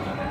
Yeah.